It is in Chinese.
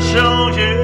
手指